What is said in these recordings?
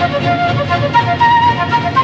Thank you.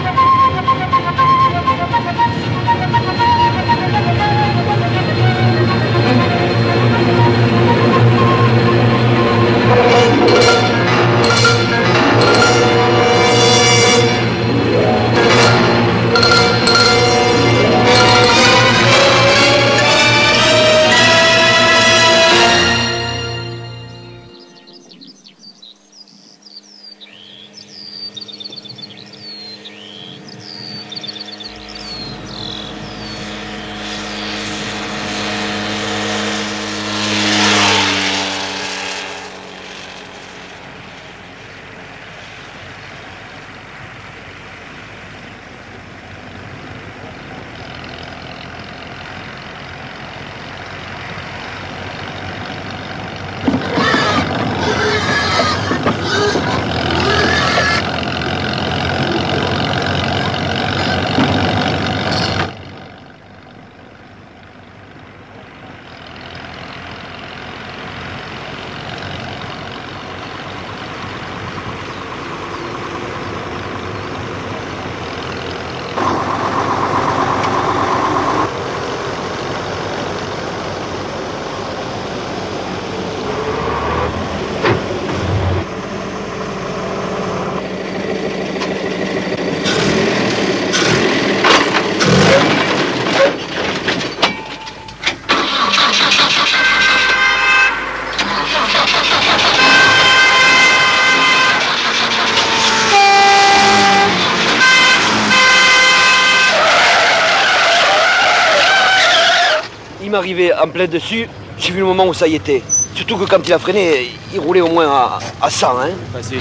Il m'arrivait en plein dessus, j'ai vu le moment où ça y était. Surtout que quand il a freiné, il roulait au moins à, à 100. Hein. Facile.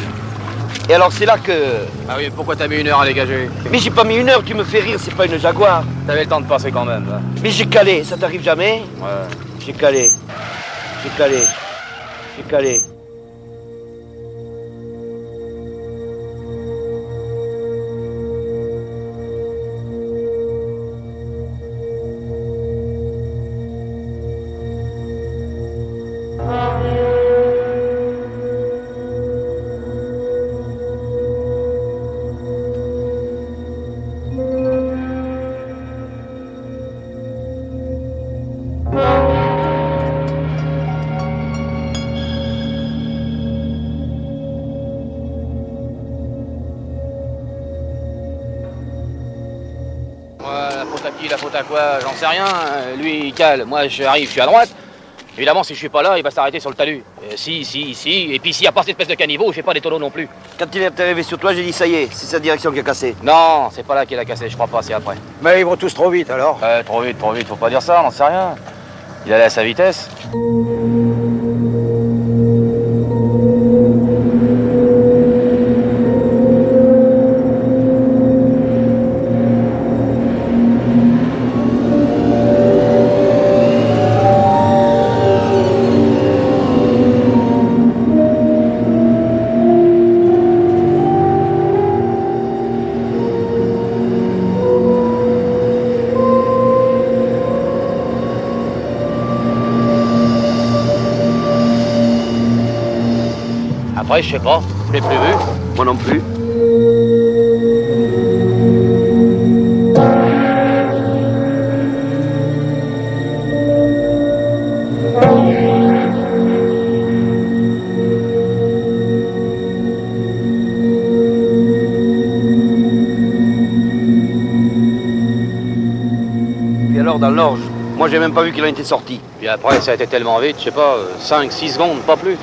Et alors c'est là que... Ah oui, pourquoi t'as mis une heure à dégager? Mais j'ai pas mis une heure, tu me fais rire, c'est pas une Jaguar. T'avais le temps de passer quand même. là. Mais j'ai calé, ça t'arrive jamais? Ouais. J'ai calé. J'ai calé. J'ai la faute à qui, la faute à quoi J'en sais rien. Euh, Lui, il cale. Moi, j'arrive, je suis à droite. Évidemment, si je suis pas là, il va s'arrêter sur le talus. Euh, si, si, si. Et puis, s'il n'y a pas cette espèce de caniveau, je fais pas des tonneaux non plus. Quand il est arrivé sur toi, j'ai dit ça y est, c'est sa direction qui a cassé. Non, c'est pas là qu'il a cassé, je crois pas, c'est après. Mais ils vont tous trop vite alors. Euh, trop vite, trop vite, faut pas dire ça, on n'en sait rien. Il allait à sa vitesse. Après, je sais pas, je l'ai plus vu. Moi non plus. Puis alors dans l'orge, moi j'ai même pas vu qu'il en était sorti. Puis après, ça a été tellement vite, je sais pas, 5, 6 secondes, pas plus.